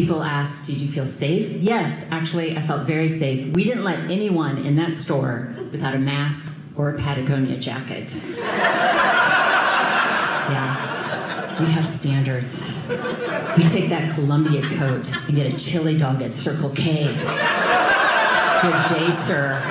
People ask, Did you feel safe? Yes, actually, I felt very safe. We didn't let anyone in that store without a mask or a Patagonia jacket. Yeah, we have standards. We take that Columbia coat and get a chili dog at Circle K. Good day, sir.